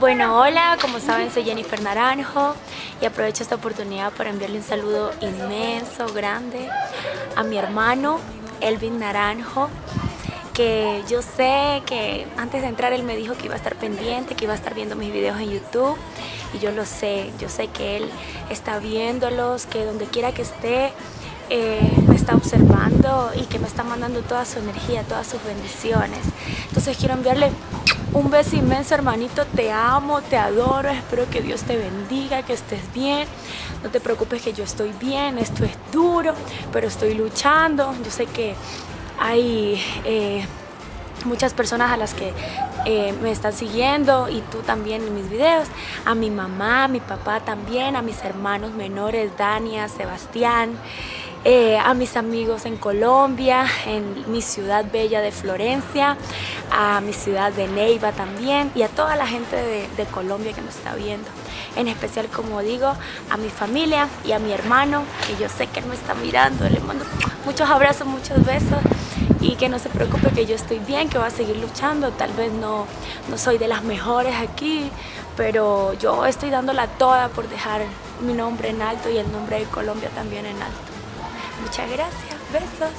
Bueno, hola, como saben soy Jennifer Naranjo y aprovecho esta oportunidad para enviarle un saludo inmenso, grande a mi hermano Elvin Naranjo que yo sé que antes de entrar él me dijo que iba a estar pendiente, que iba a estar viendo mis videos en YouTube y yo lo sé, yo sé que él está viéndolos, que donde quiera que esté eh, me está observando y que me está mandando toda su energía, todas sus bendiciones. Entonces quiero enviarle un beso inmenso, hermanito. Te amo, te adoro. Espero que Dios te bendiga, que estés bien. No te preocupes que yo estoy bien. Esto es duro, pero estoy luchando. Yo sé que hay eh, muchas personas a las que eh, me están siguiendo y tú también en mis videos. A mi mamá, a mi papá también, a mis hermanos menores, Dania, Sebastián. Eh, a mis amigos en Colombia, en mi ciudad bella de Florencia, a mi ciudad de Neiva también y a toda la gente de, Colombia que me está viendo. En especial, como digo, a mi familia y a mi hermano, que yo sé que me está mirando. Le mando muchos abrazos, muchos besos y que no se preocupe que yo estoy bien, que voy a seguir luchando. Tal vez no, no soy de las mejores aquí, pero yo estoy dándola toda por dejar mi nombre en alto y el nombre de Colombia también en alto. Muchas gracias, besos.